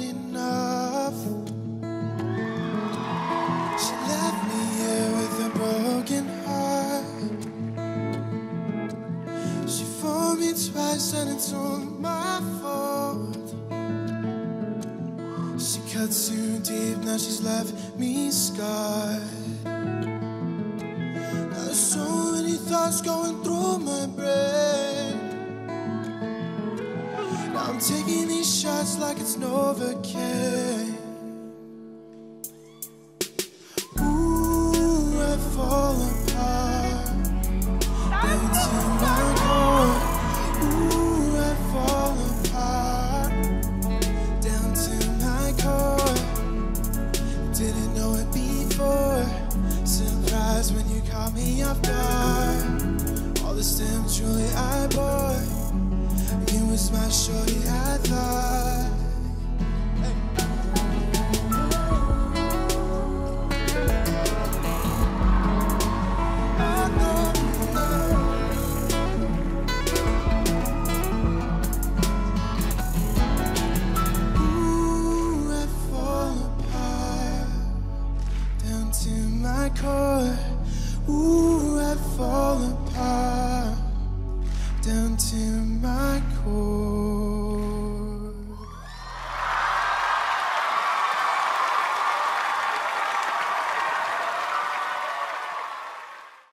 enough. She left me here with a broken heart. She phoned me twice and it's all my fault. She cut too deep, now she's left me scarred. There's so many thoughts going through my brain. I'm taking these shots like it's Novocaine. Ooh, I fall apart. Into my core. Ooh, I fall apart. Down to my core. Didn't know it before. Surprised when you caught me off guard. All this damn truly I my core. Ooh, I fall apart down to